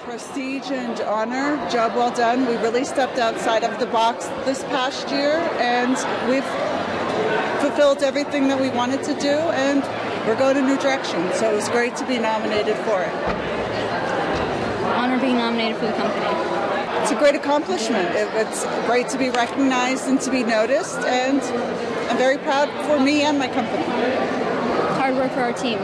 prestige and honor. Job well done. We really stepped outside of the box this past year, and we've fulfilled everything that we wanted to do, and we're going a new direction. So it was great to be nominated for it. Honor being nominated for the company. It's a great accomplishment. It, it's great to be recognized and to be noticed, and I'm very proud for me and my company. Hard work for our team.